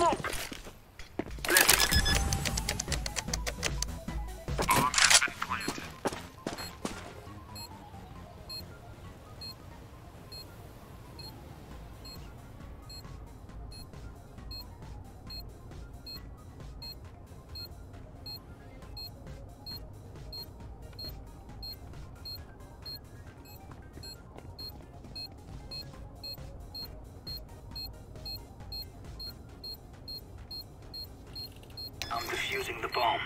Smoke! I'm defusing the bomb.